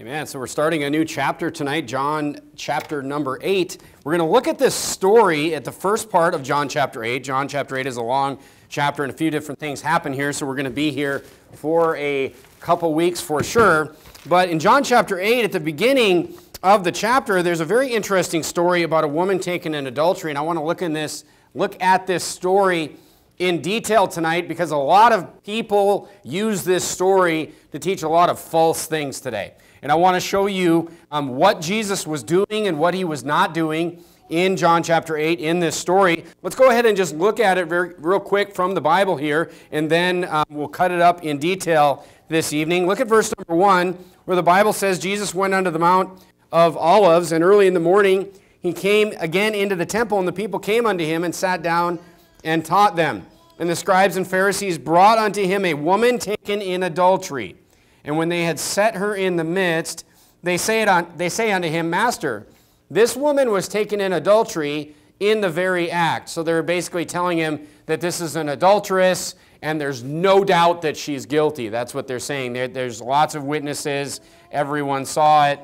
Amen. So we're starting a new chapter tonight, John chapter number 8. We're going to look at this story at the first part of John chapter 8. John chapter 8 is a long chapter and a few different things happen here, so we're going to be here for a couple weeks for sure. But in John chapter 8, at the beginning of the chapter, there's a very interesting story about a woman taken in adultery, and I want to look in this look at this story in detail tonight because a lot of people use this story to teach a lot of false things today. And I want to show you um, what Jesus was doing and what he was not doing in John chapter 8 in this story. Let's go ahead and just look at it very, real quick from the Bible here, and then um, we'll cut it up in detail this evening. Look at verse number 1, where the Bible says Jesus went unto the Mount of Olives, and early in the morning he came again into the temple, and the people came unto him and sat down and taught them. And the scribes and Pharisees brought unto him a woman taken in adultery. And when they had set her in the midst, they say, it on, they say unto him, Master, this woman was taken in adultery in the very act. So they're basically telling him that this is an adulteress and there's no doubt that she's guilty. That's what they're saying. There, there's lots of witnesses. Everyone saw it.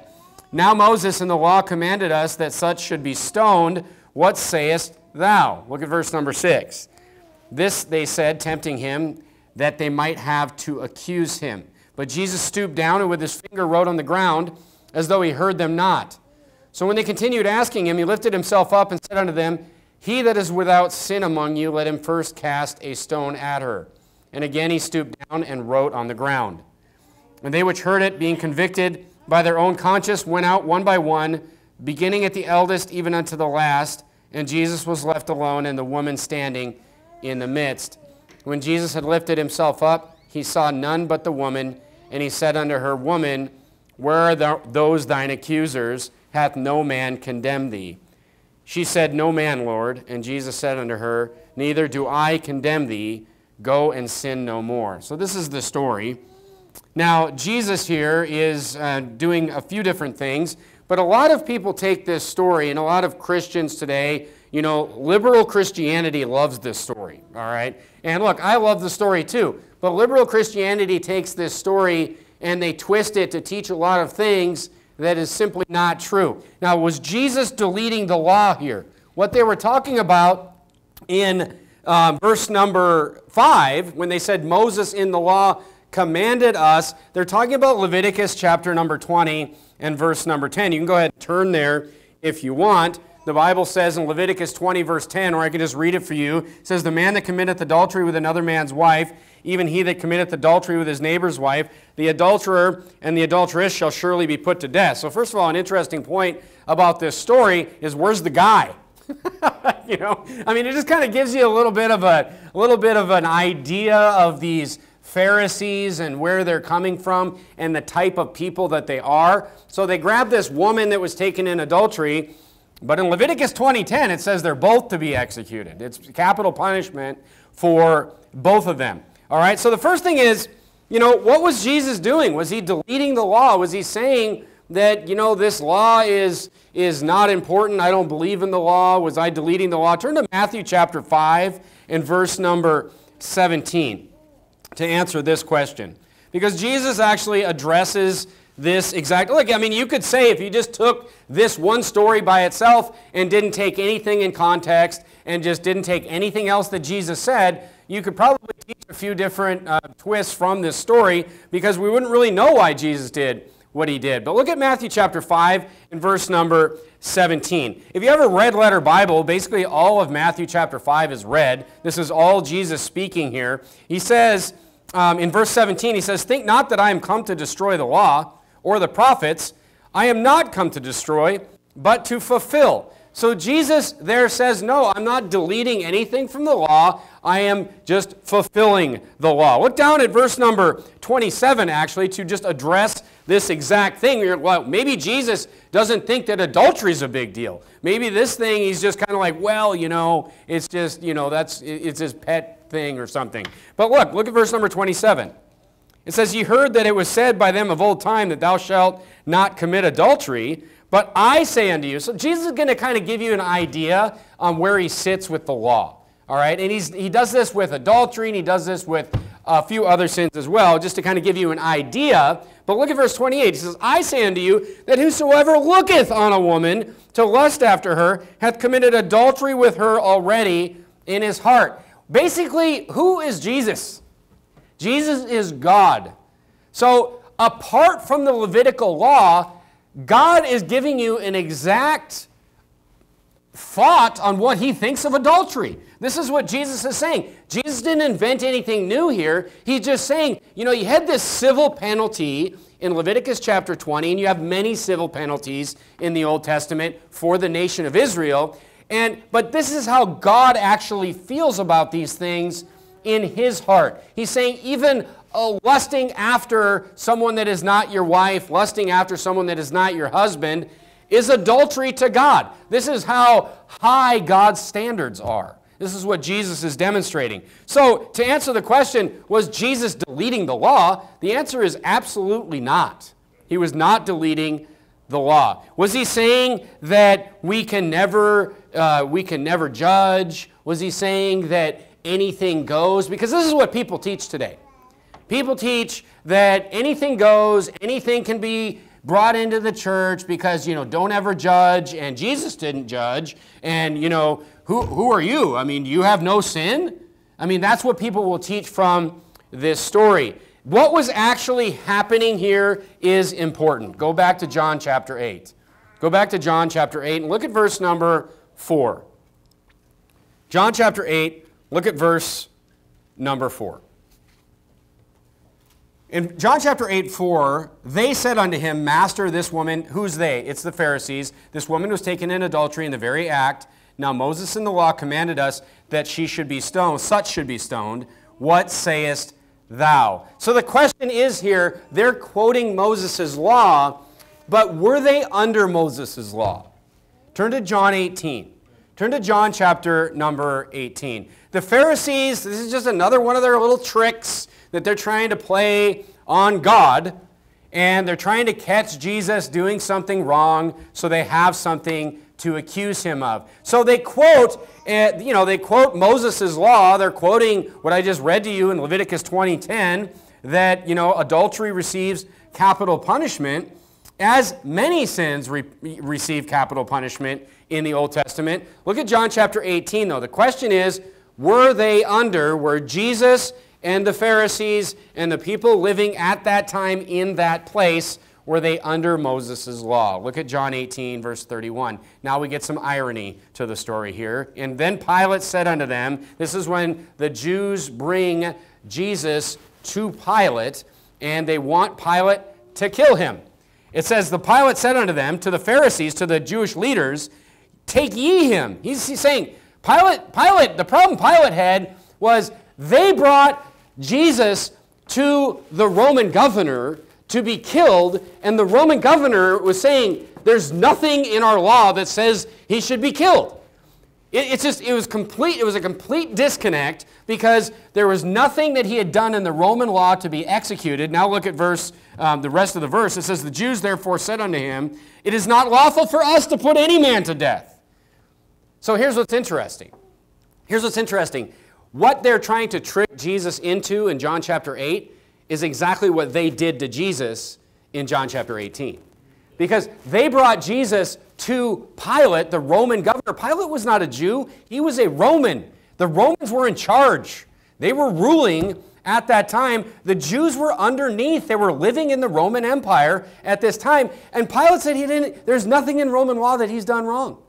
Now Moses in the law commanded us that such should be stoned. What sayest thou? Look at verse number 6. This they said, tempting him, that they might have to accuse him. But Jesus stooped down and with his finger wrote on the ground, as though he heard them not. So when they continued asking him, he lifted himself up and said unto them, He that is without sin among you, let him first cast a stone at her. And again he stooped down and wrote on the ground. And they which heard it, being convicted by their own conscience, went out one by one, beginning at the eldest even unto the last. And Jesus was left alone, and the woman standing in the midst. When Jesus had lifted himself up, he saw none but the woman and he said unto her, Woman, where are those thine accusers? Hath no man condemned thee? She said, No man, Lord. And Jesus said unto her, Neither do I condemn thee. Go and sin no more. So this is the story. Now, Jesus here is uh, doing a few different things, but a lot of people take this story, and a lot of Christians today, you know, liberal Christianity loves this story, all right? And look, I love the story too. But liberal Christianity takes this story and they twist it to teach a lot of things that is simply not true. Now, was Jesus deleting the law here? What they were talking about in uh, verse number 5, when they said Moses in the law commanded us, they're talking about Leviticus chapter number 20 and verse number 10. You can go ahead and turn there if you want. The Bible says in Leviticus 20, verse 10, or I can just read it for you, it says, The man that committeth adultery with another man's wife, even he that committeth adultery with his neighbor's wife, the adulterer and the adulteress shall surely be put to death. So, first of all, an interesting point about this story is where's the guy? you know, I mean, it just kind of gives you a little bit of a, a little bit of an idea of these Pharisees and where they're coming from and the type of people that they are. So they grabbed this woman that was taken in adultery, but in Leviticus 20:10 it says they're both to be executed. It's capital punishment for both of them. All right, so the first thing is, you know, what was Jesus doing? Was he deleting the law? Was he saying that, you know, this law is, is not important? I don't believe in the law. Was I deleting the law? Turn to Matthew chapter 5 and verse number 17 to answer this question. Because Jesus actually addresses this exact look i mean you could say if you just took this one story by itself and didn't take anything in context and just didn't take anything else that jesus said you could probably teach a few different uh, twists from this story because we wouldn't really know why Jesus did what he did. But look at Matthew chapter 5 and verse number 17. If you have a red letter Bible, basically all of Matthew chapter 5 is red. This is all Jesus speaking here. He says um, in verse 17, he says, Think not that I am come to destroy the law or the prophets. I am not come to destroy, but to fulfill. So Jesus there says, No, I'm not deleting anything from the law. I am just fulfilling the law. Look down at verse number 27, actually, to just address this exact thing. You're, well, maybe Jesus doesn't think that adultery is a big deal. Maybe this thing, he's just kind of like, well, you know, it's just, you know, that's, it's his pet thing or something. But look, look at verse number 27. It says, Ye heard that it was said by them of old time that thou shalt not commit adultery. But I say unto you, so Jesus is going to kind of give you an idea on where he sits with the law. All right, and he's, he does this with adultery, and he does this with a few other sins as well, just to kind of give you an idea. But look at verse 28. He says, I say unto you that whosoever looketh on a woman to lust after her hath committed adultery with her already in his heart. Basically, who is Jesus? Jesus is God. So, apart from the Levitical law, God is giving you an exact thought on what he thinks of adultery. This is what Jesus is saying. Jesus didn't invent anything new here. He's just saying, you know, you had this civil penalty in Leviticus chapter 20, and you have many civil penalties in the Old Testament for the nation of Israel. And but this is how God actually feels about these things in his heart. He's saying even uh, lusting after someone that is not your wife, lusting after someone that is not your husband, is adultery to God. This is how high God's standards are. This is what Jesus is demonstrating. So, to answer the question, was Jesus deleting the law? The answer is absolutely not. He was not deleting the law. Was he saying that we can never, uh, we can never judge? Was he saying that anything goes? Because this is what people teach today. People teach that anything goes, anything can be brought into the church because, you know, don't ever judge, and Jesus didn't judge, and, you know, who, who are you? I mean, you have no sin? I mean, that's what people will teach from this story. What was actually happening here is important. Go back to John chapter 8. Go back to John chapter 8 and look at verse number 4. John chapter 8, look at verse number 4. In John chapter 8, 4, they said unto him, Master, this woman, who's they? It's the Pharisees. This woman was taken in adultery in the very act. Now Moses in the law commanded us that she should be stoned, such should be stoned. What sayest thou? So the question is here, they're quoting Moses' law, but were they under Moses' law? Turn to John 18. Turn to John chapter number 18. The Pharisees, this is just another one of their little tricks that they're trying to play on God, and they're trying to catch Jesus doing something wrong so they have something to accuse him of. So they quote, uh, you know, they quote Moses' law. They're quoting what I just read to you in Leviticus 20:10 that, you know, adultery receives capital punishment as many sins re receive capital punishment in the Old Testament. Look at John chapter 18 though. The question is, were they under, were Jesus and the Pharisees and the people living at that time in that place were they under Moses' law. Look at John 18, verse 31. Now we get some irony to the story here. And then Pilate said unto them, This is when the Jews bring Jesus to Pilate, and they want Pilate to kill him. It says, The Pilate said unto them, to the Pharisees, to the Jewish leaders, Take ye him. He's, he's saying, Pilate, Pilate, the problem Pilate had was they brought Jesus to the Roman governor to be killed, and the Roman governor was saying, There's nothing in our law that says he should be killed. It, it's just, it was complete, it was a complete disconnect because there was nothing that he had done in the Roman law to be executed. Now look at verse, um, the rest of the verse. It says, The Jews therefore said unto him, It is not lawful for us to put any man to death. So here's what's interesting. Here's what's interesting. What they're trying to trick Jesus into in John chapter 8 is exactly what they did to Jesus in John chapter 18. Because they brought Jesus to Pilate, the Roman governor. Pilate was not a Jew, he was a Roman. The Romans were in charge, they were ruling at that time. The Jews were underneath, they were living in the Roman Empire at this time. And Pilate said he didn't, there's nothing in Roman law that he's done wrong.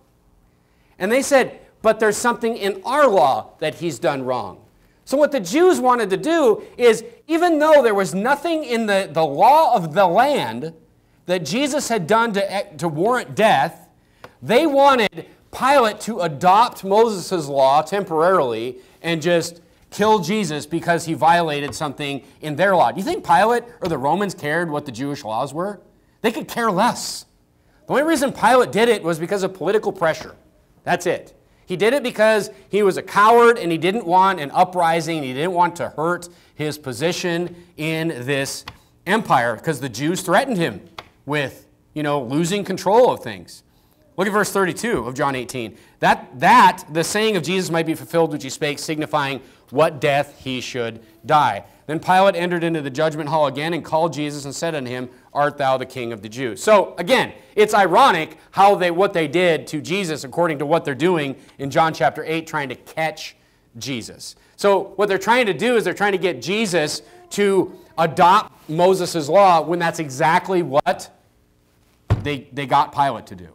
And they said, but there's something in our law that he's done wrong. So, what the Jews wanted to do is, even though there was nothing in the, the law of the land that Jesus had done to, to warrant death, they wanted Pilate to adopt Moses' law temporarily and just kill Jesus because he violated something in their law. Do you think Pilate or the Romans cared what the Jewish laws were? They could care less. The only reason Pilate did it was because of political pressure. That's it. He did it because he was a coward and he didn't want an uprising. He didn't want to hurt his position in this empire because the Jews threatened him with, you know, losing control of things. Look at verse 32 of John 18. That, that, the saying of Jesus might be fulfilled which he spake, signifying what death he should die. Then Pilate entered into the judgment hall again and called Jesus and said unto him, Art thou the king of the Jews? So again, it's ironic how they what they did to Jesus according to what they're doing in John chapter 8, trying to catch Jesus. So what they're trying to do is they're trying to get Jesus to adopt Moses' law when that's exactly what they, they got Pilate to do.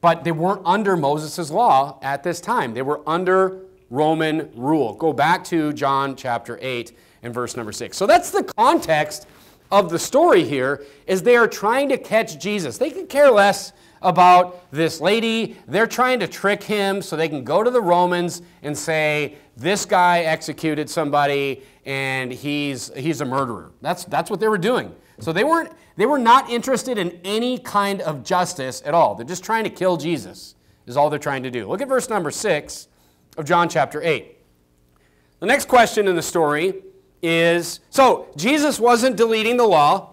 But they weren't under Moses' law at this time. They were under Roman rule. Go back to John chapter 8 and verse number 6. So that's the context of the story here is they are trying to catch Jesus. They could care less about this lady. They're trying to trick him so they can go to the Romans and say, this guy executed somebody and he's, he's a murderer. That's, that's what they were doing. So they weren't they were not interested in any kind of justice at all. They're just trying to kill Jesus, is all they're trying to do. Look at verse number 6 of John chapter 8. The next question in the story is so Jesus wasn't deleting the law.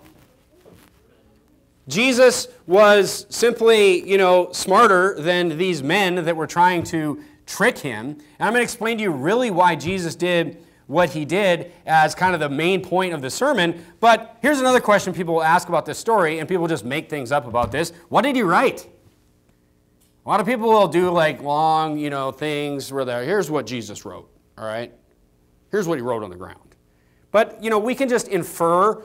Jesus was simply, you know, smarter than these men that were trying to trick him. And I'm going to explain to you really why Jesus did what he did as kind of the main point of the sermon. But here's another question people will ask about this story, and people just make things up about this. What did he write? A lot of people will do like long, you know, things where they're, here's what Jesus wrote, all right? Here's what he wrote on the ground. But, you know, we can just infer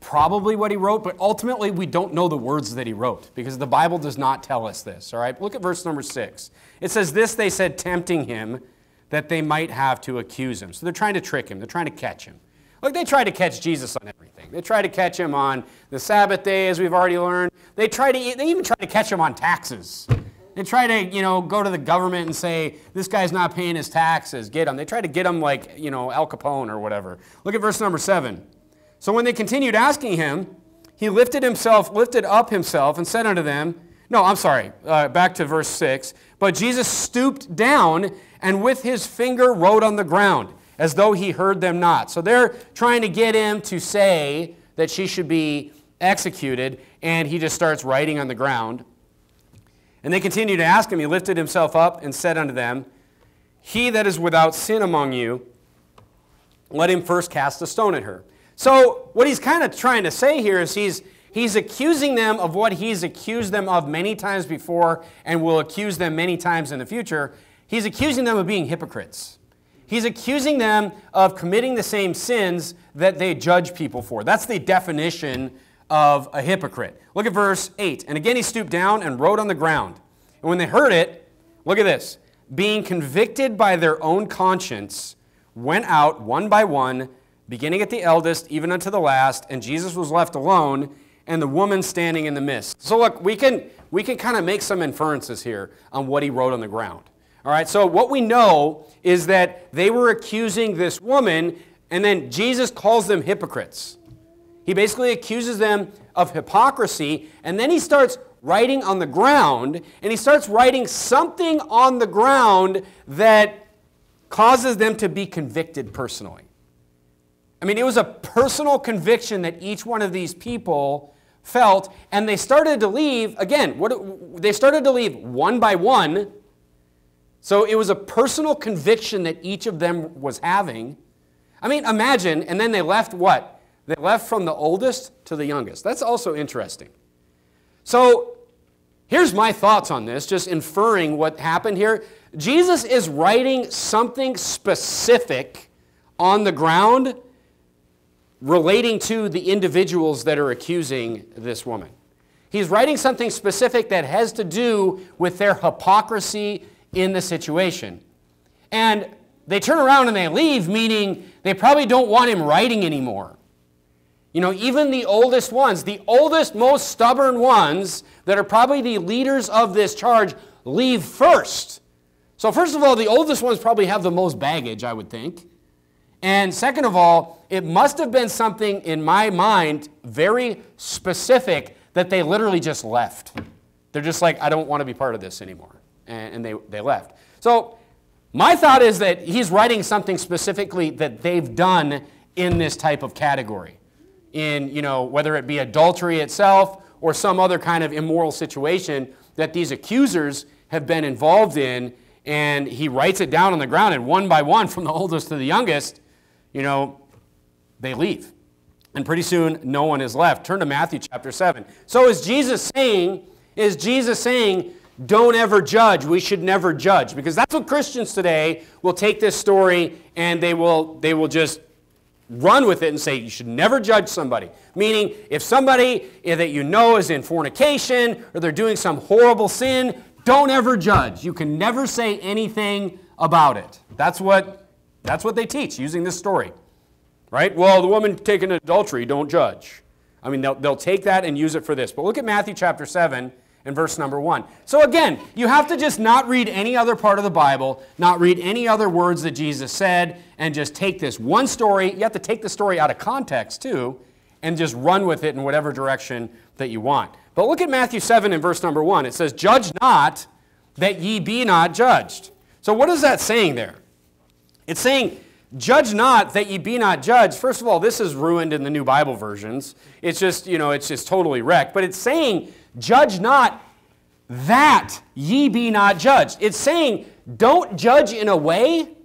probably what he wrote, but ultimately we don't know the words that he wrote because the Bible does not tell us this, all right? Look at verse number six. It says, This they said, tempting him that they might have to accuse him. So they're trying to trick him, they're trying to catch him. Look, they try to catch Jesus on everything. They try to catch him on the Sabbath day, as we've already learned. They try to, they even try to catch him on taxes. They try to, you know, go to the government and say, this guy's not paying his taxes, get him. They try to get him like, you know, Al Capone or whatever. Look at verse number seven. So when they continued asking him, he lifted himself, lifted up himself and said unto them, no, I'm sorry, uh, back to verse 6. But Jesus stooped down and with his finger wrote on the ground, as though he heard them not. So they're trying to get him to say that she should be executed, and he just starts writing on the ground. And they continued to ask him. He lifted himself up and said unto them, He that is without sin among you, let him first cast a stone at her. So, what he's kind of trying to say here is he's, he's accusing them of what he's accused them of many times before and will accuse them many times in the future. He's accusing them of being hypocrites. He's accusing them of committing the same sins that they judge people for. That's the definition of a hypocrite. Look at verse 8. And again he stooped down and wrote on the ground. And when they heard it, look at this. Being convicted by their own conscience, went out one by one, beginning at the eldest, even unto the last, and Jesus was left alone, and the woman standing in the midst. So look, we can, we can kind of make some inferences here on what he wrote on the ground. All right, so what we know is that they were accusing this woman, and then Jesus calls them hypocrites. He basically accuses them of hypocrisy, and then he starts writing on the ground, and he starts writing something on the ground that causes them to be convicted personally. I mean, it was a personal conviction that each one of these people felt, and they started to leave, again, what, they started to leave one by one so it was a personal conviction that each of them was having. I mean, imagine, and then they left what? They left from the oldest to the youngest. That's also interesting. So here's my thoughts on this, just inferring what happened here. Jesus is writing something specific on the ground relating to the individuals that are accusing this woman. He's writing something specific that has to do with their hypocrisy in the situation. And they turn around and they leave, meaning they probably don't want him writing anymore. You know, even the oldest ones, the oldest, most stubborn ones that are probably the leaders of this charge, leave first. So, first of all, the oldest ones probably have the most baggage, I would think. And second of all, it must have been something in my mind very specific that they literally just left. They're just like, I don't want to be part of this anymore and, they, they left. So my thought is that he's writing something specifically that they've done in this type of category. In, you know, whether it be adultery itself or some other kind of immoral situation that these accusers have been involved in, and he writes it down on the ground, and one by one, from the oldest to the youngest, you know, they leave. And pretty soon, no one is left. Turn to Matthew chapter 7. So is Jesus saying, is Jesus saying, don't ever judge. We should never judge. Because that's what Christians today will take this story and they will, they will just run with it and say you should never judge somebody. Meaning, if somebody that you know is in fornication or they're doing some horrible sin, don't ever judge. You can never say anything about it. That's what, that's what they teach using this story. Right? Well, the woman taking adultery, don't judge. I mean, they'll, they'll take that and use it for this. But look at Matthew chapter 7 and verse number 1. So again, you have to just not read any other part of the Bible, not read any other words that Jesus said, and just take this one story. You have to take the story out of context too, and just run with it in whatever direction that you want. But look at Matthew 7 and verse number 1. It says, Judge not that ye be not judged. So what is that saying there? It's saying, Judge not that ye be not judged. First of all, this is ruined in the new Bible versions. It's just, you know, it's just totally wrecked. But it's saying, Judge not that ye be not judged. It's saying, don't judge in a way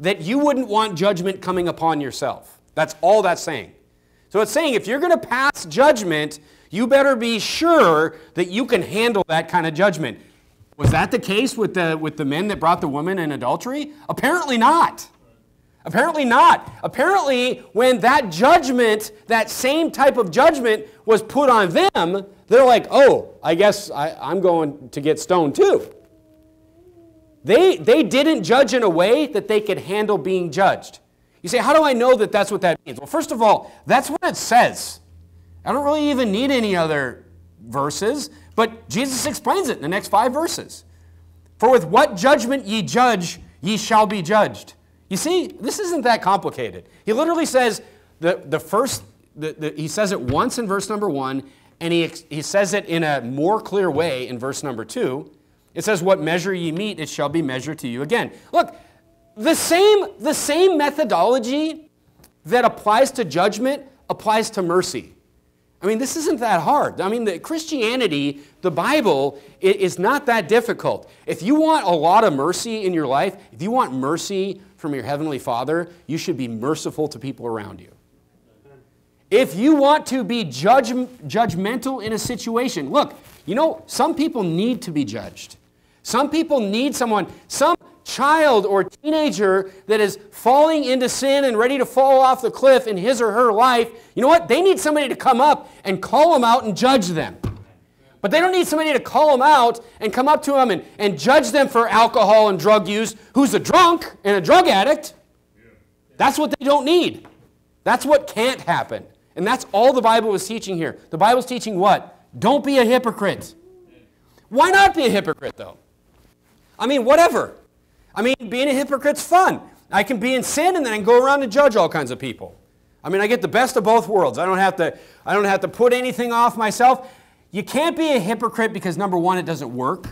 that you wouldn't want judgment coming upon yourself. That's all that's saying. So it's saying if you're going to pass judgment, you better be sure that you can handle that kind of judgment. Was that the case with the, with the men that brought the woman in adultery? Apparently not. Apparently not. Apparently, when that judgment, that same type of judgment was put on them, they're like, oh, I guess I, am going to get stoned too. They, they didn't judge in a way that they could handle being judged. You say, how do I know that that's what that means? Well, first of all, that's what it says. I don't really even need any other verses, but Jesus explains it in the next five verses. For with what judgment ye judge, ye shall be judged. You see, this isn't that complicated. He literally says the, the first, the, the, he says it once in verse number one, and he, he says it in a more clear way in verse number two. It says, What measure ye meet, it shall be measured to you again. Look, the same, the same methodology that applies to judgment applies to mercy. I mean, this isn't that hard. I mean, the Christianity, the Bible, is not that difficult. If you want a lot of mercy in your life, if you want mercy from your Heavenly Father, you should be merciful to people around you. If you want to be judge, judgmental in a situation, look, you know, some people need to be judged. Some people need someone, some child or teenager that is falling into sin and ready to fall off the cliff in his or her life, you know what? They need somebody to come up and call them out and judge them. But they don't need somebody to call them out and come up to them and, and judge them for alcohol and drug use who's a drunk and a drug addict. That's what they don't need. That's what can't happen. And that's all the Bible is teaching here. The Bible's teaching what? Don't be a hypocrite. Why not be a hypocrite, though? I mean, whatever. I mean, being a hypocrite's fun. I can be in sin and then I can go around and judge all kinds of people. I mean, I get the best of both worlds. I don't have to, I don't have to put anything off myself. You can't be a hypocrite because number one, it doesn't work.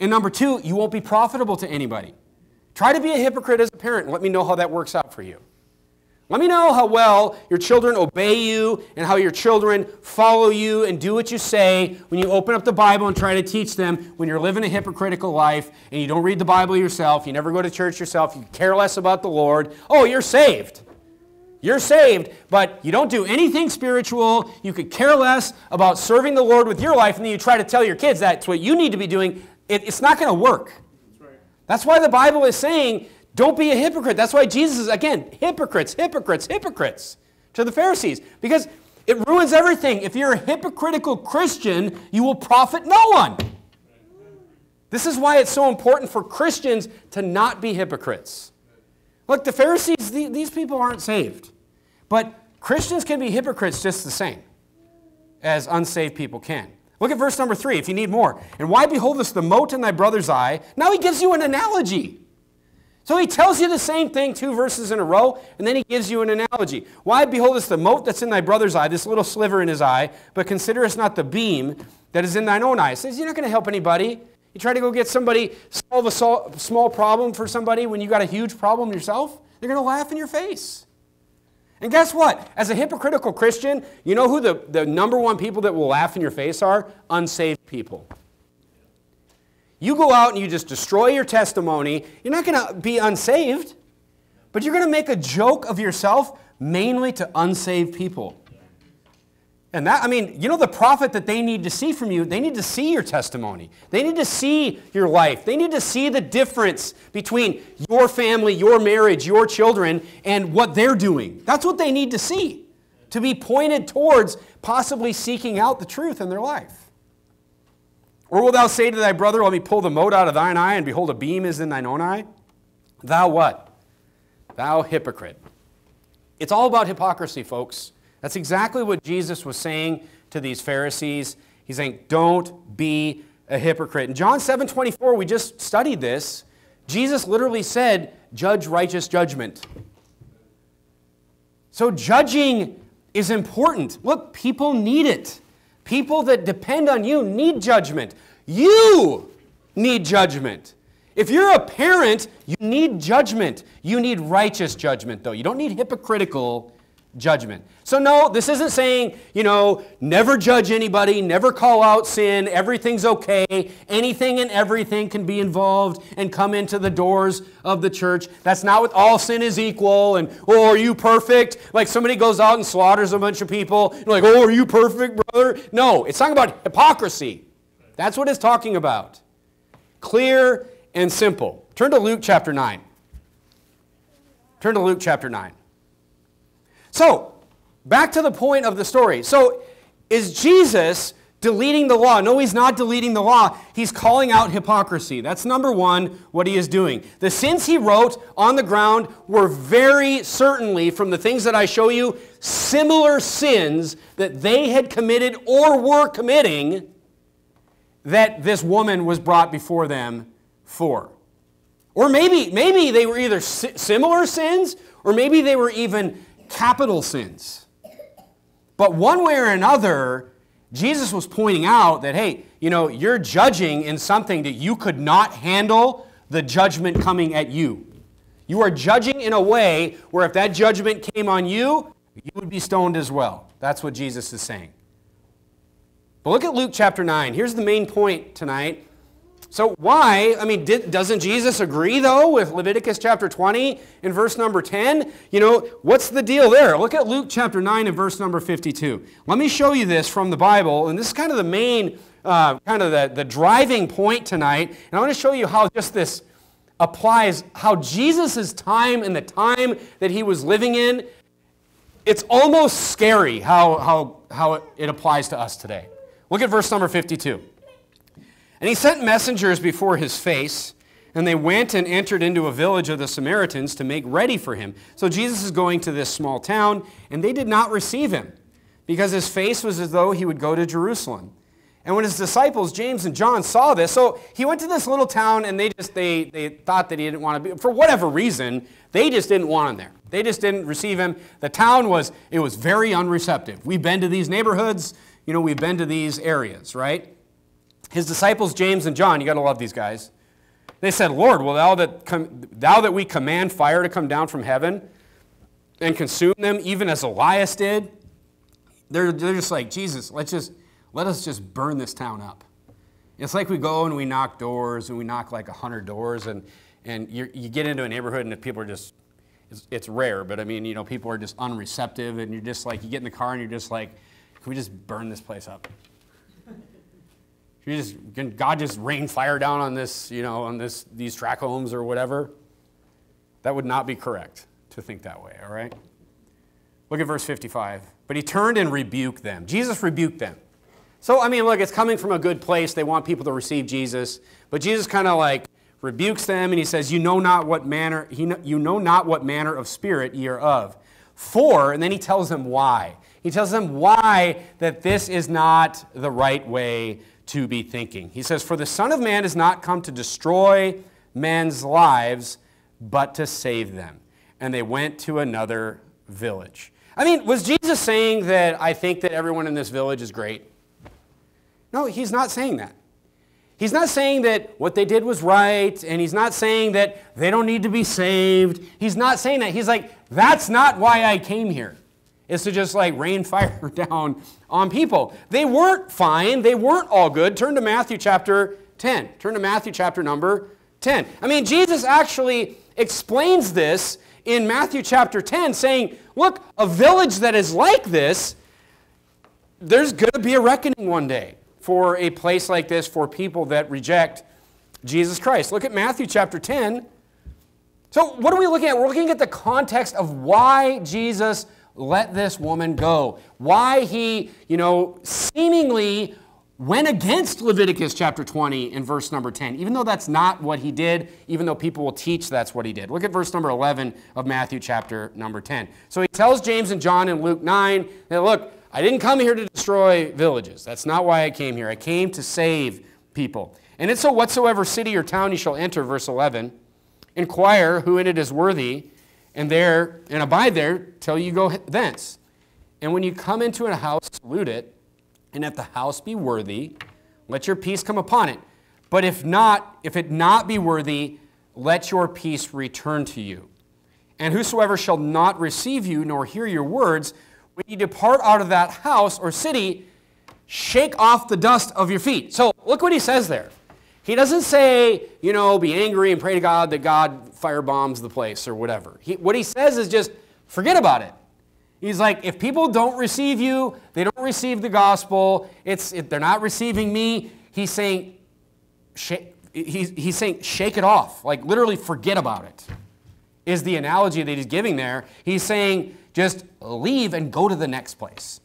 And number two, you won't be profitable to anybody. Try to be a hypocrite as a parent and let me know how that works out for you. Let me know how well your children obey you and how your children follow you and do what you say when you open up the Bible and try to teach them when you're living a hypocritical life and you don't read the Bible yourself, you never go to church yourself, you care less about the Lord. Oh, you're saved. You're saved, but you don't do anything spiritual. You could care less about serving the Lord with your life, and then you try to tell your kids that's what you need to be doing. It, it's not going to work. That's, right. that's why the Bible is saying, don't be a hypocrite. That's why Jesus is, again, hypocrites, hypocrites, hypocrites to the Pharisees. Because it ruins everything. If you're a hypocritical Christian, you will profit no one. This is why it's so important for Christians to not be hypocrites. Look, the Pharisees, these people aren't saved. But Christians can be hypocrites just the same as unsaved people can. Look at verse number three if you need more. And why beholdest the mote in thy brother's eye? Now he gives you an analogy. So he tells you the same thing two verses in a row, and then he gives you an analogy. Why beholdest the mote that's in thy brother's eye, this little sliver in his eye, but considerest not the beam that is in thine own eye? He says, You're not going to help anybody. You try to go get somebody, solve a small problem for somebody when you got a huge problem yourself, they're going to laugh in your face. And guess what? As a hypocritical Christian, you know who the, the number one people that will laugh in your face are? Unsaved people. You go out and you just destroy your testimony. You're not going to be unsaved, but you're going to make a joke of yourself Mainly to unsaved people. And that, I mean, you know, the profit that they need to see from you, they need to see your testimony. They need to see your life. They need to see the difference between your family, your marriage, your children, and what they're doing. That's what they need to see to be pointed towards possibly seeking out the truth in their life. Or will thou say to thy brother, Let me pull the mote out of thine eye, and behold, a beam is in thine own eye? Thou what? Thou hypocrite. It's all about hypocrisy, folks. That's exactly what Jesus was saying to these Pharisees. He's saying, don't be a hypocrite. In John 7 24, we just studied this. Jesus literally said, judge righteous judgment. So judging is important. Look, people need it. People that depend on you need judgment. You need judgment. If you're a parent, you need judgment. You need righteous judgment, though. You don't need hypocritical judgment. So, no, this isn't saying, you know, never judge anybody, never call out sin, everything's okay, anything and everything can be involved and come into the doors of the church. That's not what all sin is equal, and, oh, are you perfect? Like somebody goes out and slaughters a bunch of people, like, oh, are you perfect, brother? No, it's talking about hypocrisy. That's what it's talking about. Clear and simple. Turn to Luke chapter 9. Turn to Luke chapter 9. So, back to the point of the story. So, is Jesus deleting the law? No, he's not deleting the law. He's calling out hypocrisy. That's number one, what he is doing. The sins he wrote on the ground were very certainly, from the things that I show you, similar sins that they had committed or were committing that this woman was brought before them for. Or maybe, maybe they were either similar sins or maybe they were even capital sins. But one way or another, Jesus was pointing out that, hey, you know, you're judging in something that you could not handle the judgment coming at you. You are judging in a way where if that judgment came on you, you would be stoned as well. That's what Jesus is saying. But look at Luke chapter 9. Here's the main point tonight. So, why? I mean, did, doesn't Jesus agree, though, with Leviticus chapter 20 in verse number 10? You know, what's the deal there? Look at Luke chapter 9 and verse number 52. Let me show you this from the Bible, and this is kind of the main, uh, kind of the, the driving point tonight. And I want to show you how just this applies, how Jesus' time and the time that he was living in, it's almost scary how, how, how it applies to us today. Look at verse number 52. And he sent messengers before his face, and they went and entered into a village of the Samaritans to make ready for him. So Jesus is going to this small town, and they did not receive him, because his face was as though he would go to Jerusalem. And when his disciples, James and John, saw this, so he went to this little town and they just they, they thought that he didn't want to be, for whatever reason, they just didn't want him there. They just didn't receive him. The town was, it was very unreceptive. We've been to these neighborhoods, you know, we've been to these areas, right? His disciples, James and John, you got to love these guys. They said, Lord, will thou that, com- thou that we command fire to come down from heaven and consume them, even as Elias did? They're, they're just like, Jesus, let's just, let us just burn this town up. It's like we go and we knock doors and we knock like 100 doors and, and you get into a neighborhood and if people are just, it's, it's rare, but I mean, you know, people are just unreceptive and you're just like, you get in the car and you're just like, can we just burn this place up? Just, can God just rain fire down on this, you know, on this, these track homes or whatever? That would not be correct to think that way, all right? Look at verse 55. But he turned and rebuked them. Jesus rebuked them. So, I mean, look, it's coming from a good place. They want people to receive Jesus. But Jesus kind of like rebukes them and he says, You know not what manner, you know not what manner of spirit ye are of. For, and then he tells them why. He tells them why that this is not the right way to be thinking. He says, For the Son of Man has not come to destroy men's lives, but to save them. And they went to another village. I mean, was Jesus saying that I think that everyone in this village is great? No, he's not saying that. He's not saying that what they did was right, and he's not saying that they don't need to be saved. He's not saying that. He's like, that's not why I came here is to just like rain fire down on people. They weren't fine. They weren't all good. Turn to Matthew chapter 10. Turn to Matthew chapter number 10. I mean, Jesus actually explains this in Matthew chapter 10, saying, look, a village that is like this, there's going to be a reckoning one day for a place like this for people that reject Jesus Christ. Look at Matthew chapter 10. So, what are we looking at? We're looking at the context of why Jesus let this woman go. Why he, you know, seemingly went against Leviticus chapter 20 in verse number 10, even though that's not what he did, even though people will teach that's what he did. Look at verse number 11 of Matthew chapter number 10. So he tells James and John in Luke 9 that, look, I didn't come here to destroy villages. That's not why I came here. I came to save people. And it's so whatsoever city or town you shall enter, verse 11, inquire who in it is worthy, and there and abide there till you go thence. And when you come into a house, salute it, and if the house be worthy, let your peace come upon it. But if not, if it not be worthy, let your peace return to you. And whosoever shall not receive you nor hear your words, when you depart out of that house or city, shake off the dust of your feet. So look what he says there. He doesn't say, you know, be angry and pray to God that God firebombs the place or whatever. He, what he says is just forget about it. He's like, if people don't receive you, they don't receive the gospel, it's, it, they're not receiving me, he's saying, he's, he's saying, shake it off. Like, literally, forget about it, is the analogy that he's giving there. He's saying, just leave and go to the next place.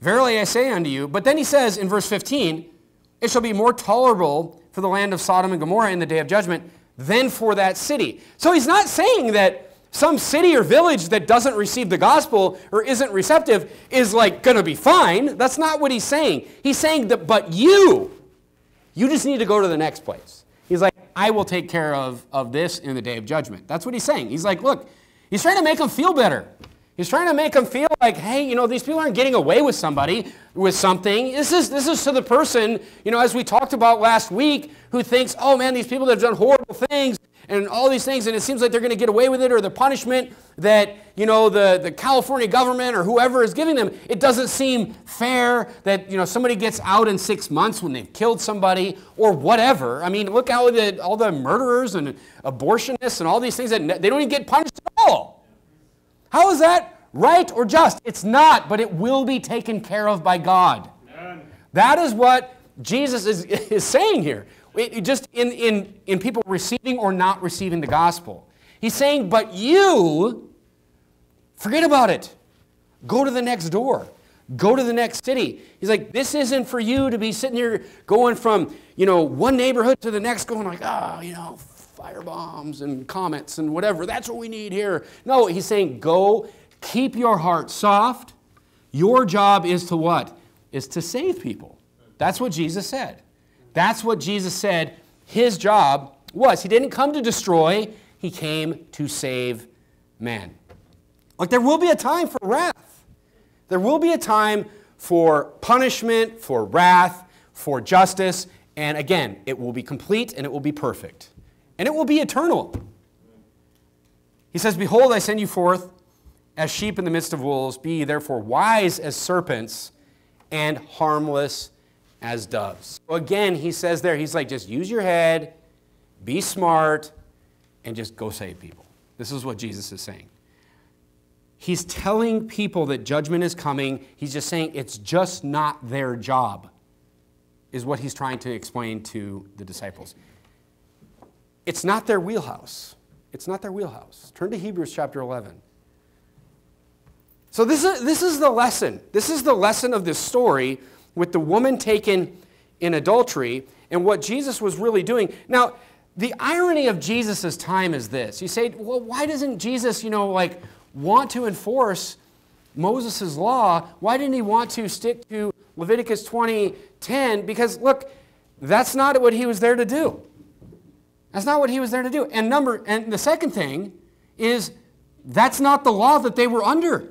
Verily I say unto you, but then he says in verse 15, it shall be more tolerable for the land of Sodom and Gomorrah in the day of judgment than for that city. So he's not saying that some city or village that doesn't receive the gospel or isn't receptive is like going to be fine. That's not what he's saying. He's saying that, but you, you just need to go to the next place. He's like, I will take care of, of this in the day of judgment. That's what he's saying. He's like, look, he's trying to make them feel better. He's trying to make them feel like, hey, you know, these people aren't getting away with somebody, with something. This is, this is to the person, you know, as we talked about last week, who thinks, oh man, these people that have done horrible things, and all these things, and it seems like they're going to get away with it, or the punishment that you know the, the California government or whoever is giving them, it doesn't seem fair that you know somebody gets out in six months when they've killed somebody or whatever. I mean, look how the, all the murderers and abortionists and all these things that they don't even get punished at all. How is that right or just? It's not, but it will be taken care of by God. That is what Jesus is, is saying here just in, in, in people receiving or not receiving the gospel. He's saying, but you, forget about it. Go to the next door. Go to the next city. He's like, this isn't for you to be sitting here going from, you know, one neighborhood to the next, going like, ah, oh, you know, fire bombs and comets and whatever. That's what we need here. No, he's saying, go, keep your heart soft. Your job is to what? Is to save people. That's what Jesus said. That's what Jesus said his job was. He didn't come to destroy, he came to save man. Like there will be a time for wrath. There will be a time for punishment, for wrath, for justice, and again, it will be complete and it will be perfect. And it will be eternal. He says, Behold, I send you forth as sheep in the midst of wolves. Be therefore wise as serpents and harmless as doves. Again, he says there, he's like, just use your head, be smart, and just go save people. This is what Jesus is saying. He's telling people that judgment is coming. He's just saying it's just not their job, is what he's trying to explain to the disciples. It's not their wheelhouse. It's not their wheelhouse. Turn to Hebrews chapter 11. So, this is, this is the lesson. This is the lesson of this story with the woman taken in adultery and what Jesus was really doing. Now, the irony of Jesus' time is this. You say, well, why doesn't Jesus, you know, like want to enforce Moses' law? Why didn't he want to stick to Leviticus 20:10? Because look, that's not what he was there to do. That's not what he was there to do. And number and the second thing is that's not the law that they were under.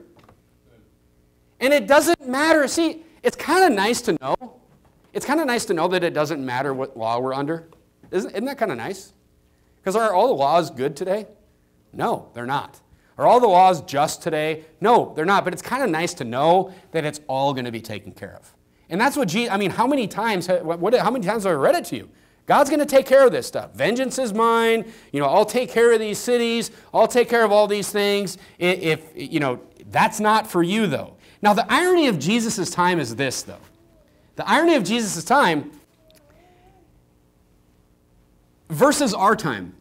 And it doesn't matter. See, it's kind of nice to know. It's kind of nice to know that it doesn't matter what law we're under. Isn't, isn't that kind of nice? Because are all the laws good today? No, they're not. Are all the laws just today? No, they're not. But it's kind of nice to know that it's all going to be taken care of. And that's what Jesus, I mean, how many times, what, how many times have I read it to you? God's going to take care of this stuff. Vengeance is mine. You know, I'll take care of these cities. I'll take care of all these things. If, you know, that's not for you, though. Now, the irony of Jesus' time is this, though. The irony of Jesus' time versus our time.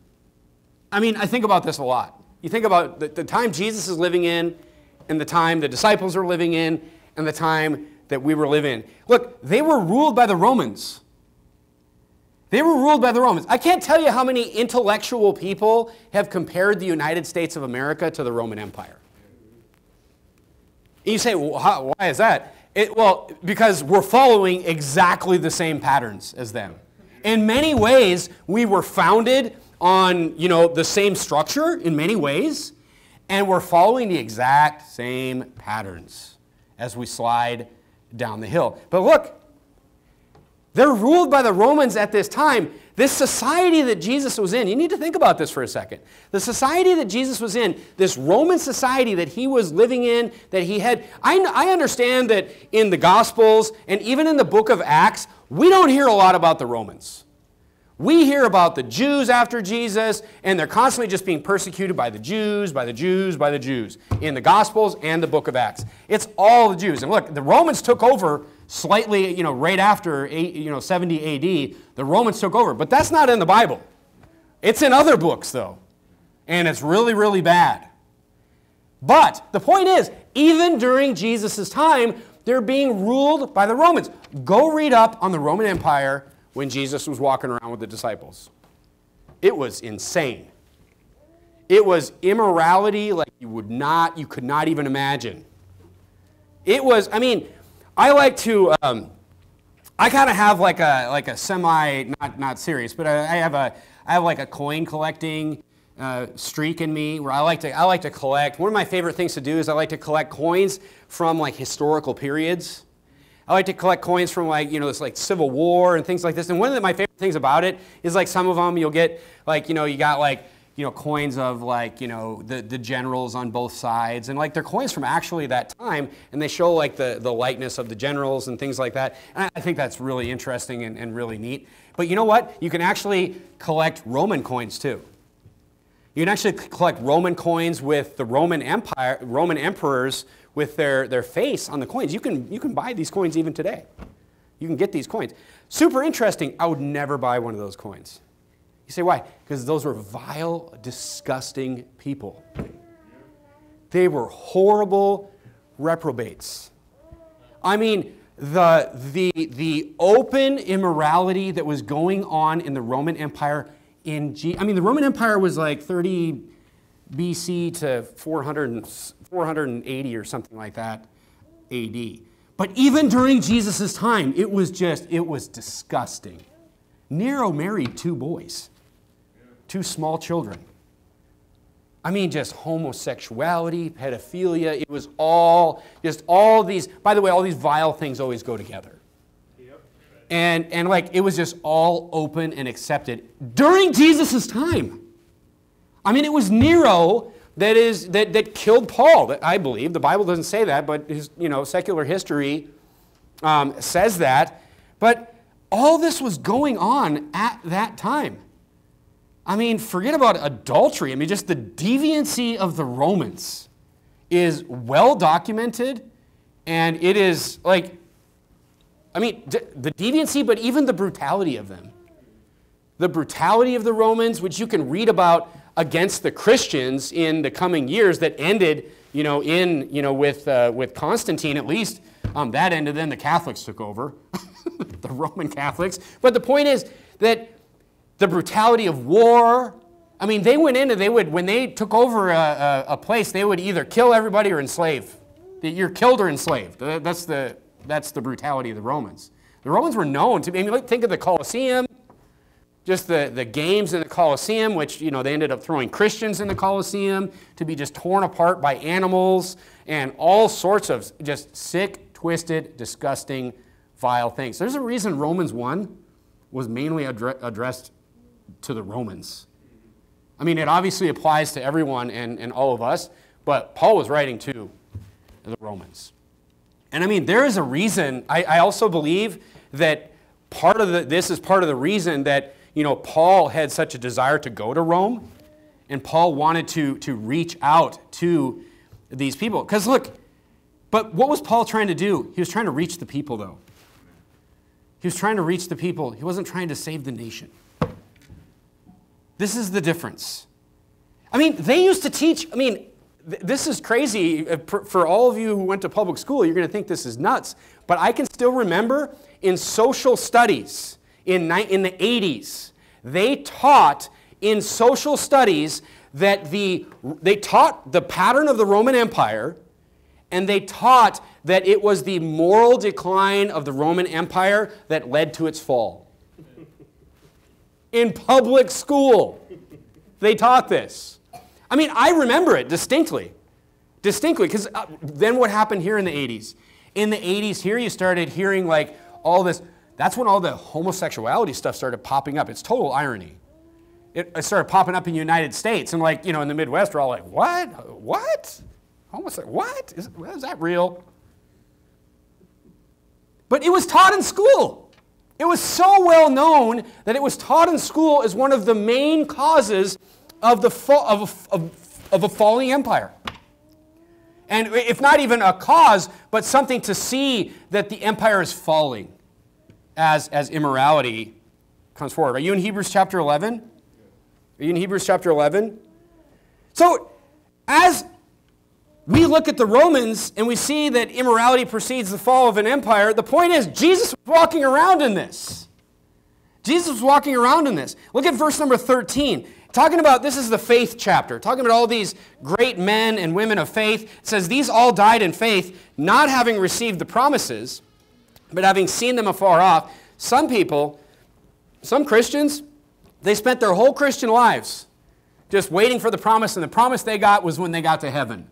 I mean, I think about this a lot. You think about the, the time Jesus is living in, and the time the disciples are living in, and the time that we were living in. Look, they were ruled by the Romans. They were ruled by the Romans. I can't tell you how many intellectual people have compared the United States of America to the Roman Empire. And you say, well, how, why is that? It, well, because we're following exactly the same patterns as them. In many ways, we were founded on you know, the same structure in many ways, and we're following the exact same patterns as we slide down the hill. But look, they're ruled by the Romans at this time. This society that Jesus was in, you need to think about this for a second. The society that Jesus was in, this Roman society that he was living in, that he had, I, I understand that in the Gospels and even in the book of Acts, we don't hear a lot about the Romans. We hear about the Jews after Jesus, and they're constantly just being persecuted by the Jews, by the Jews, by the Jews in the Gospels and the book of Acts. It's all the Jews. And look, the Romans took over slightly, you know, right after you know 70 AD. The Romans took over, but that's not in the Bible. It's in other books though, and it's really, really bad. But the point is, even during Jesus' time, they're being ruled by the Romans. Go read up on the Roman Empire when Jesus was walking around with the disciples. It was insane. It was immorality like you would not, you could not even imagine. It was, I mean, I like to, um, I kind of have like a, like a semi, not, not serious, but I, I have a, I have like a coin collecting uh, streak in me where I like to, I like to collect. One of my favorite things to do is I like to collect coins from like historical periods. I like to collect coins from like, you know, this like Civil War and things like this. And one of the, my favorite things about it is like some of them you'll get like, you know, you got like, you know, coins of like, you know, the, the generals on both sides. And like they're coins from actually that time. And they show like the, the likeness of the generals and things like that. And I think that's really interesting and, and really neat. But you know what? You can actually collect Roman coins too. You can actually collect Roman coins with the Roman Empire, Roman emperors with their, their face on the coins. You can, you can buy these coins even today. You can get these coins. Super interesting. I would never buy one of those coins. You say, why? Because those were vile, disgusting people. They were horrible reprobates. I mean, the, the, the open immorality that was going on in the Roman Empire in G I mean, the Roman Empire was like 30 BC to 400, 480 or something like that AD. But even during Jesus' time, it was just, it was disgusting. Nero married two boys, two small children. I mean, just homosexuality, pedophilia, it was all, just all these, by the way, all these vile things always go together. And, and like, it was just all open and accepted during Jesus' time. I mean, it was Nero that, is, that, that killed Paul, I believe. The Bible doesn't say that, but his, you know, secular history um, says that. But all this was going on at that time. I mean, forget about adultery. I mean, just the deviancy of the Romans is well documented, and it is like, I mean, the deviancy, but even the brutality of them. The brutality of the Romans, which you can read about against the Christians in the coming years that ended, you know, in, you know, with, uh, with Constantine at least. Um, that ended, then the Catholics took over, the Roman Catholics. But the point is that the brutality of war, I mean, they went in and they would, when they took over a, a, a place, they would either kill everybody or enslave. You're killed or enslaved. That's the, that's the brutality of the Romans. The Romans were known to be, I mean, think of the Colosseum, just the, the games in the Colosseum, which, you know, they ended up throwing Christians in the Colosseum to be just torn apart by animals and all sorts of just sick, twisted, disgusting, vile things. There's a reason Romans 1 was mainly addre- addressed to the Romans. I mean, it obviously applies to everyone and, and all of us, but Paul was writing to the Romans. And I mean, there is a reason, I, I also believe that part of the, this is part of the reason that you know, Paul had such a desire to go to Rome, and Paul wanted to, to reach out to these people. Because look, but what was Paul trying to do? He was trying to reach the people, though. He was trying to reach the people. He wasn't trying to save the nation. This is the difference. I mean, they used to teach, I mean, th- this is crazy. Uh, for all of you who went to public school, you're going to think this is nuts. But I can still remember in social studies in, in the 80s, they taught in social studies that the, they taught the pattern of the Roman Empire, and they taught that it was the moral decline of the Roman Empire that led to its fall. In public school, they taught this. I mean, I remember it distinctly. Distinctly, because uh, then what happened here in the 80s? In the 80s, here you started hearing like all this. That's when all the homosexuality stuff started popping up. It's total irony. It started popping up in the United States, and like, you know, in the Midwest, we're all like, what? What? Almost what? Is, is that real? But it was taught in school. It was so well known that it was taught in school as one of the main causes of, the of, of, of a falling empire. And if not even a cause, but something to see that the empire is falling as, as immorality comes forward. Are you in Hebrews chapter 11? Are you in Hebrews chapter 11? So, as we look at the Romans and we see that immorality precedes the fall of an empire, the point is, Jesus was walking around in this. Jesus was walking around in this. Look at verse number 13. Talking about, this is the faith chapter, talking about all these great men and women of faith. It says, These all died in faith, not having received the promises, but having seen them afar off. Some people, some Christians, they spent their whole Christian lives just waiting for the promise, and the promise they got was when they got to heaven.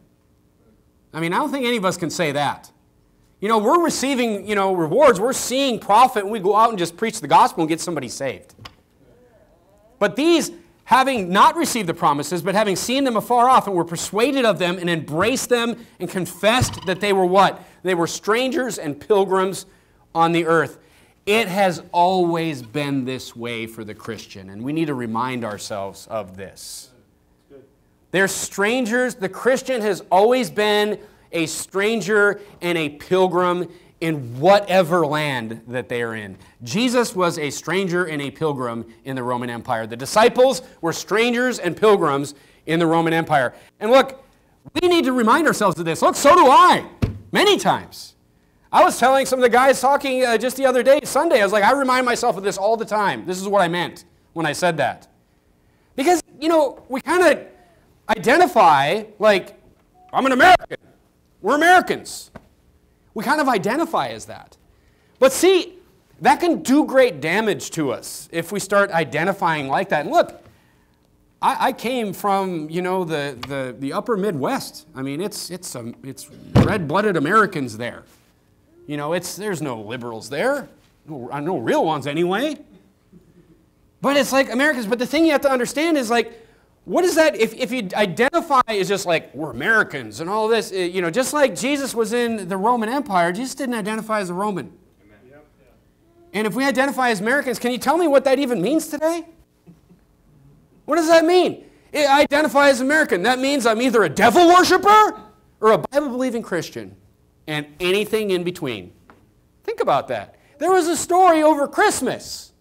I mean, I don't think any of us can say that. You know, we're receiving, you know, rewards. We're seeing profit when we go out and just preach the gospel and get somebody saved. But these, having not received the promises, but having seen them afar off and were persuaded of them and embraced them and confessed that they were what? They were strangers and pilgrims on the earth. It has always been this way for the Christian, and we need to remind ourselves of this. They're strangers. The Christian has always been a stranger and a pilgrim in whatever land that they are in. Jesus was a stranger and a pilgrim in the Roman Empire. The disciples were strangers and pilgrims in the Roman Empire. And look, we need to remind ourselves of this. Look, so do I, many times. I was telling some of the guys talking uh, just the other day, Sunday, I was like, I remind myself of this all the time. This is what I meant when I said that. Because, you know, we kind of identify, like, I'm an American. We're Americans. We kind of identify as that. But see, that can do great damage to us if we start identifying like that. And look, I, I came from, you know, the, the, the upper Midwest. I mean, it's, it's, um, it's red-blooded Americans there. You know, it's, there's no liberals there. No, no real ones anyway. But it's like Americans. But the thing you have to understand is like, what is that? If, if you identify as just like, we're Americans and all this, eh, you know, just like Jesus was in the Roman Empire, Jesus didn't identify as a Roman. And if we identify as Americans, can you tell me what that even means today? What does that mean? I identify as American. That means I'm either a devil worshiper or a Bible believing Christian and anything in between. Think about that. There was a story over Christmas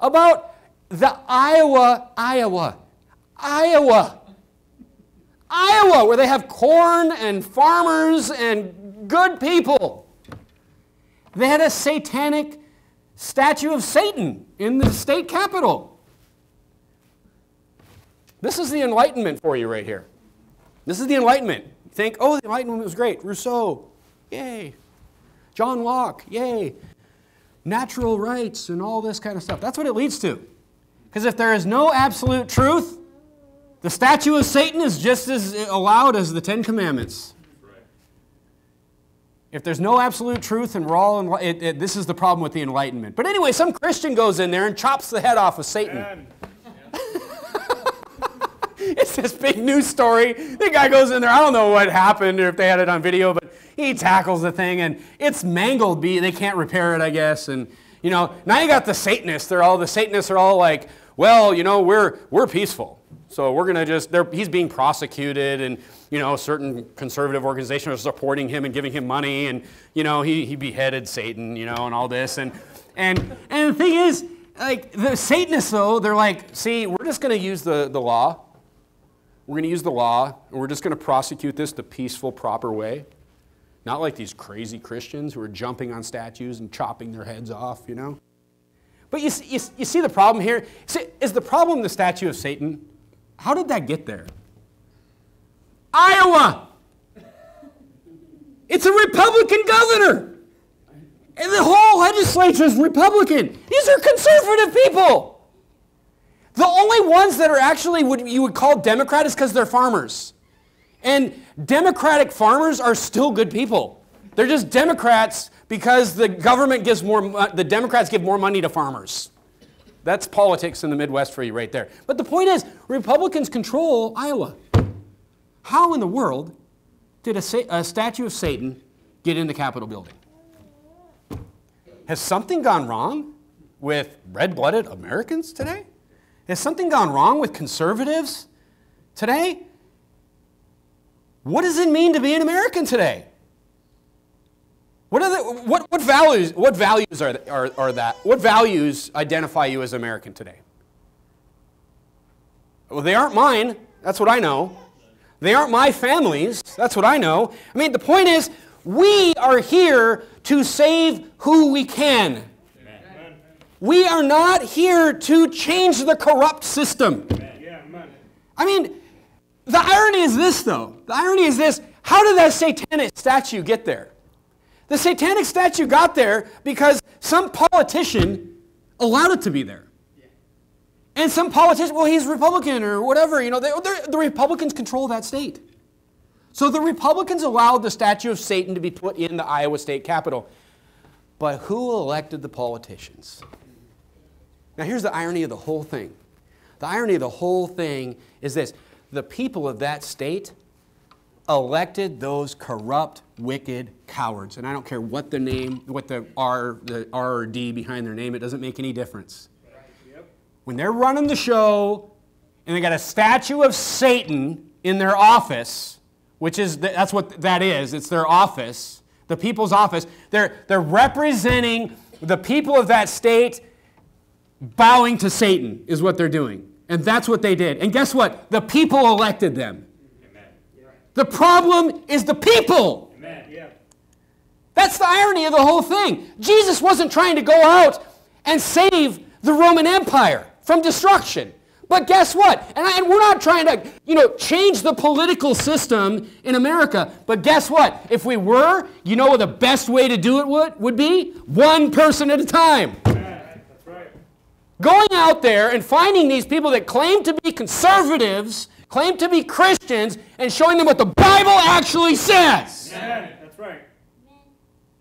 about the Iowa, Iowa, Iowa, Iowa, where they have corn and farmers and good people. They had a satanic statue of Satan in the state capitol. This is the Enlightenment for you right here. This is the Enlightenment think, oh, the Enlightenment was great. Rousseau, yay. John Locke, yay. Natural rights and all this kind of stuff. That's what it leads to. Because if there is no absolute truth, the statue of Satan is just as allowed as the Ten Commandments. If there's no absolute truth and we're all, it, it, this is the problem with the Enlightenment. But anyway, some Christian goes in there and chops the head off of Satan. it's this big news story. The guy goes in there. I don't know what happened or if they had it on video, but he tackles the thing and it's mangled. They can't repair it, I guess. And You know, now you got the Satanists. They're all the Satanists are all like, well, you know, we're we're peaceful. So we're going to just, he's being prosecuted, and, you know, certain conservative organizations are supporting him and giving him money, and, you know, he, he beheaded Satan, you know, and all this. And, and, and the thing is, like, the Satanists, though, they're like, see, we're just going to use the, the law. We're going to use the law, and we're just going to prosecute this the peaceful, proper way. Not like these crazy Christians who are jumping on statues and chopping their heads off, you know? But you, you, you see the problem here? Is the problem the statue of Satan? How did that get there? Iowa! It's a Republican governor. And the whole legislature is Republican. These are conservative people. The only ones that are actually what you would call Democrat is because they're farmers. And Democratic farmers are still good people. They're just Democrats because the government gives more, the Democrats give more money to farmers. That's politics in the Midwest for you right there. But the point is, Republicans control Iowa. How in the world did a, a statue of Satan get in the Capitol building? Has something gone wrong with red blooded Americans today? Has something gone wrong with conservatives today? What does it mean to be an American today? What, are the, what, what values, what values are, are, are that? What values identify you as American today? Well, they aren't mine. That's what I know. They aren't my family's. That's what I know. I mean, the point is, we are here to save who we can. Amen. We are not here to change the corrupt system. Amen. I mean, the irony is this, though. The irony is this. How did that satanic statue get there? The satanic statue got there because some politician allowed it to be there. And some politician, well, he's Republican or whatever, you know, they, the Republicans control that state. So the Republicans allowed the statue of Satan to be put in the Iowa state capitol. But who elected the politicians? Now, here's the irony of the whole thing. The irony of the whole thing is this the people of that state elected those corrupt, wicked cowards. And I don't care what the name, what the R, the R or D behind their name, it doesn't make any difference. When they're running the show and they got a statue of Satan in their office, which is, that's what that is, it's their office, the people's office, they're, they're representing the people of that state bowing to Satan, is what they're doing. And that's what they did. And guess what? The people elected them. The problem is the people. Amen. That's the irony of the whole thing. Jesus wasn't trying to go out and save the Roman Empire from destruction. But guess what? And, I, and, we're not trying to, you know, change the political system in America. But guess what? If we were, you know what the best way to do it would, would be? One person at a time. That's right. Going out there and finding these people that claim to be conservatives claim to be Christians and showing them what the Bible actually says. Amen. That's right.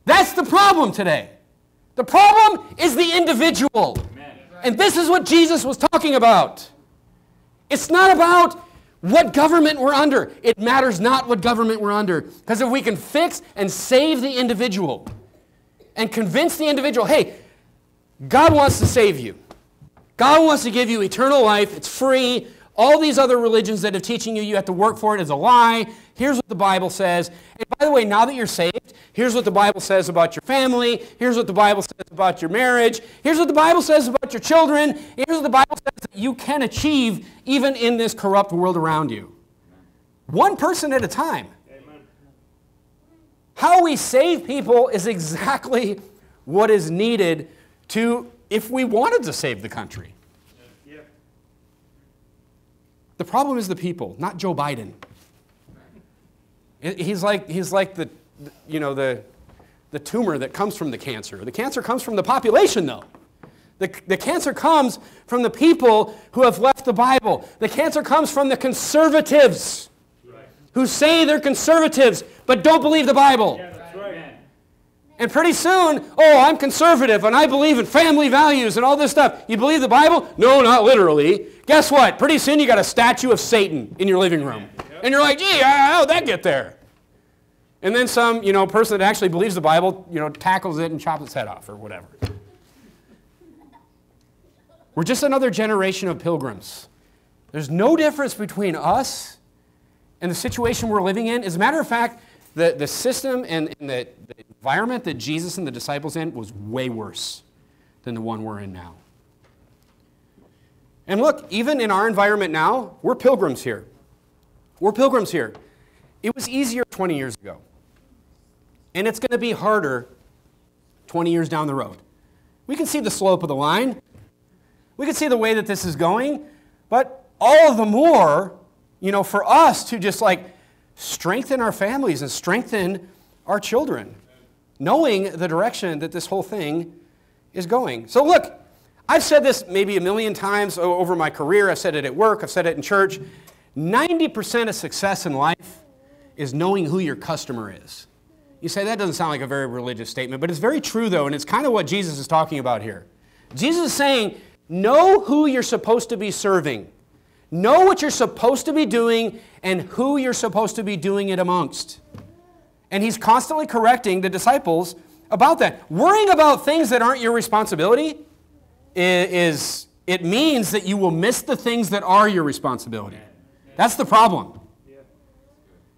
That's the problem today. The problem is the individual. Amen. And this is what Jesus was talking about. It's not about what government we're under. It matters not what government we're under. Because if we can fix and save the individual and convince the individual, hey, God wants to save you. God wants to give you eternal life. It's free. All these other religions that are teaching you you have to work for it is a lie. Here's what the Bible says. And by the way, now that you're saved, here's what the Bible says about your family. Here's what the Bible says about your marriage. Here's what the Bible says about your children. Here's what the Bible says that you can achieve even in this corrupt world around you. One person at a time. How we save people is exactly what is needed to, if we wanted to save the country. The problem is the people, not Joe Biden. He's like, he's like the, you know, the, the tumor that comes from the cancer. The cancer comes from the population, though. The, the cancer comes from the people who have left the Bible. The cancer comes from the conservatives who say they're conservatives but don't believe the Bible. Yeah, and pretty soon, oh, I'm conservative and I believe in family values and all this stuff. You believe the Bible? No, not literally. Guess what? Pretty soon you got a statue of Satan in your living room. And you're like, gee, how'd that get there? And then some, you know, person that actually believes the Bible, you know, tackles it and chops its head off or whatever. We're just another generation of pilgrims. There's no difference between us and the situation we're living in. As a matter of fact, the, the system and, and the, the environment that Jesus and the disciples in was way worse than the one we're in now. And look, even in our environment now, we're pilgrims here. We're pilgrims here. It was easier 20 years ago. And it's going to be harder 20 years down the road. We can see the slope of the line. We can see the way that this is going. But all the more, you know, for us to just like strengthen our families and strengthen our children, knowing the direction that this whole thing is going. So, look, I've said this maybe a million times over my career. I've said it at work, I've said it in church. 90% of success in life is knowing who your customer is. You say that doesn't sound like a very religious statement, but it's very true though, and it's kind of what Jesus is talking about here. Jesus is saying, know who you're supposed to be serving. Know what you're supposed to be doing and who you're supposed to be doing it amongst. And he's constantly correcting the disciples about that. Worrying about things that aren't your responsibility is, it means that you will miss the things that are your responsibility. That's the problem.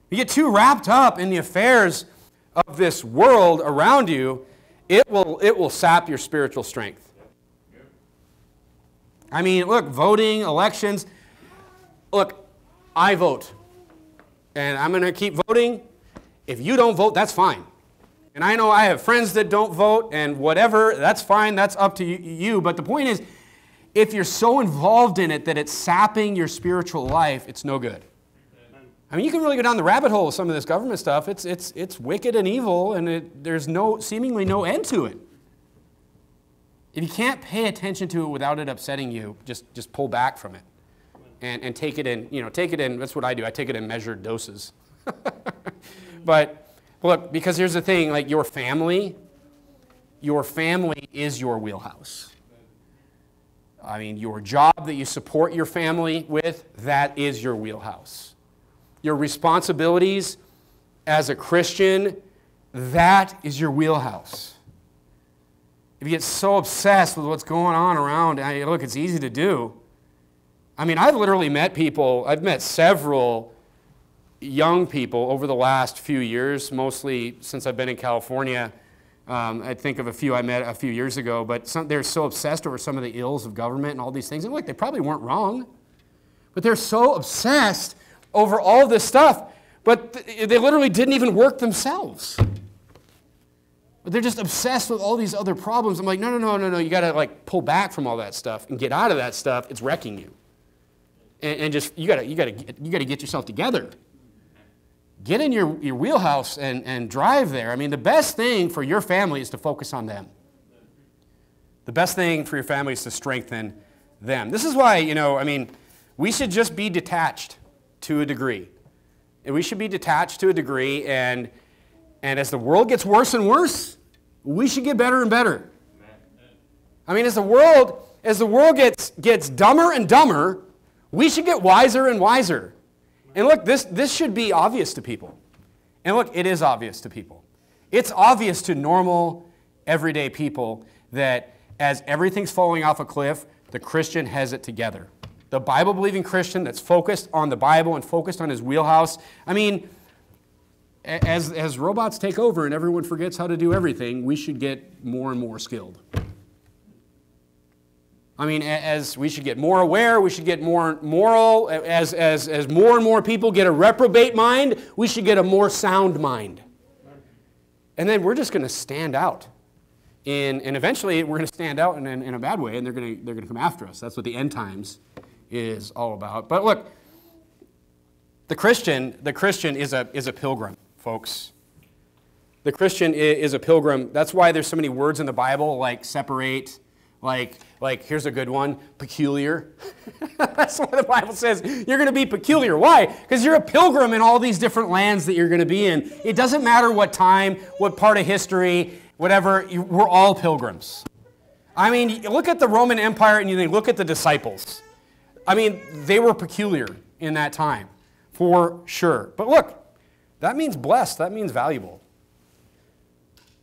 You get too wrapped up in the affairs of this world around you, it will, it will sap your spiritual strength. I mean, look, voting, elections. Look, I vote. And I'm going to keep voting. If you don't vote, that's fine. And I know I have friends that don't vote, and whatever, that's fine, that's up to you. But the point is, if you're so involved in it that it's sapping your spiritual life, it's no good. I mean, you can really go down the rabbit hole with some of this government stuff. It's, it's, it's wicked and evil, and it, there's no, seemingly no end to it. If you can't pay attention to it without it upsetting you, just, just pull back from it and, and take it in, you know, take it in, that's what I do. I take it in measured doses. but Look, because here's the thing like your family, your family is your wheelhouse. I mean, your job that you support your family with, that is your wheelhouse. Your responsibilities as a Christian, that is your wheelhouse. If you get so obsessed with what's going on around, I mean, look, it's easy to do. I mean, I've literally met people, I've met several young people over the last few years, mostly since I've been in California. Um, I think of a few I met a few years ago, but some, they're so obsessed over some of the ills of government and all these things. And look, they probably weren't wrong, but they're so obsessed over all this stuff, but th- they literally didn't even work themselves. But they're just obsessed with all these other problems. I'm like, no, no, no, no, no. You got to like pull back from all that stuff and get out of that stuff. It's wrecking you. And, and just you got to you got to you got to get yourself together get in your, your wheelhouse and, and drive there. I mean, the best thing for your family is to focus on them. The best thing for your family is to strengthen them. This is why, you know, I mean, we should just be detached to a degree. And We should be detached to a degree, and, and as the world gets worse and worse, we should get better and better. I mean, as the world, as the world gets, gets dumber and dumber, we should get wiser and wiser. And look, this, this should be obvious to people. And look, it is obvious to people. It's obvious to normal, everyday people that as everything's falling off a cliff, the Christian has it together. The Bible believing Christian that's focused on the Bible and focused on his wheelhouse. I mean, as, as robots take over and everyone forgets how to do everything, we should get more and more skilled. I mean, as we should get more aware, we should get more moral. As, as, as more and more people get a reprobate mind, we should get a more sound mind. And then we're just going to stand out. In, and eventually, we're going to stand out in, in, in, a bad way, and they're going to, they're going to come after us. That's what the end times is all about. But look, the Christian, the Christian is a, is a pilgrim, folks. The Christian is a pilgrim. That's why there's so many words in the Bible like separate, like, like here's a good one, peculiar. That's what the Bible says. You're going to be peculiar. Why? Because you're a pilgrim in all these different lands that you're going to be in. It doesn't matter what time, what part of history, whatever, we're all pilgrims. I mean, look at the Roman Empire and you think, look at the disciples. I mean, they were peculiar in that time, for sure. But look, that means blessed, that means valuable.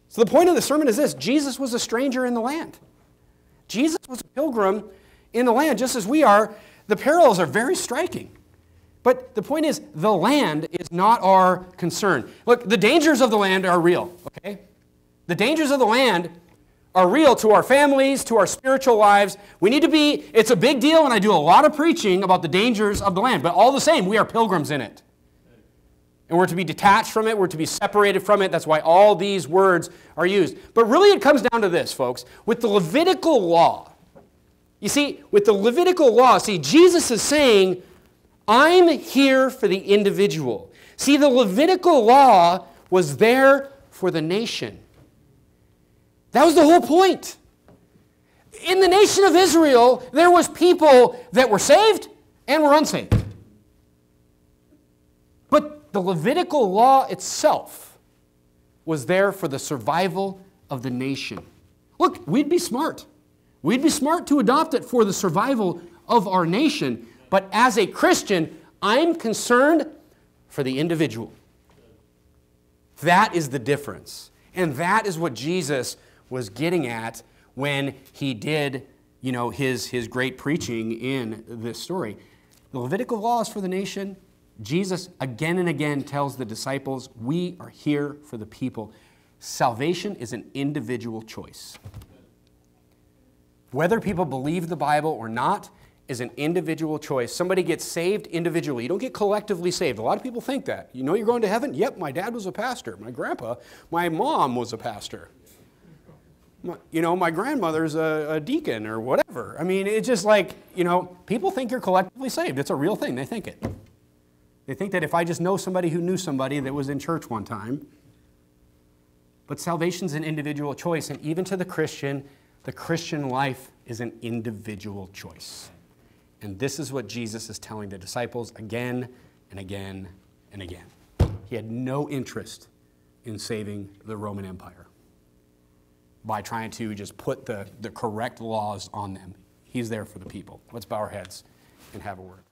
So the point of the sermon is this Jesus was a stranger in the land. Jesus was a pilgrim in the land just as we are, the parallels are very striking. But the point is, the land is not our concern. Look, the dangers of the land are real, okay? The dangers of the land are real to our families, to our spiritual lives. We need to be, it's a big deal, and I do a lot of preaching about the dangers of the land, but all the same, we are pilgrims in it. And we're to be detached from it, we're to be separated from it. That's why all these words are used. But really, it comes down to this, folks. With the Levitical law, you see, with the Levitical law, see, Jesus is saying, I'm here for the individual. See, the Levitical law was there for the nation. That was the whole point. In the nation of Israel, there was people that were saved and were unsaved. The Levitical law itself was there for the survival of the nation. Look, we'd be smart. We'd be smart to adopt it for the survival of our nation. But as a Christian, I'm concerned for the individual. That is the difference. And that is what Jesus was getting at when he did, you know, his, his great preaching in this story. The Levitical law is for the nation. Jesus again and again tells the disciples, we are here for the people. Salvation is an individual choice. Whether people believe the Bible or not is an individual choice. Somebody gets saved individually. You don't get collectively saved. A lot of people think that. You know you're going to heaven? Yep, my dad was a pastor. My grandpa, my mom was a pastor. My, you know, my grandmother's a, a deacon or whatever. I mean, it's just like, you know, people think you're collectively saved. It's a real thing. They think it. They think that if I just know somebody who knew somebody that was in church one time, but salvation's an individual choice, and even to the Christian, the Christian life is an individual choice. And this is what Jesus is telling the disciples again and again and again. He had no interest in saving the Roman Empire by trying to just put the, the correct laws on them. He's there for the people. Let's bow our heads and have a word.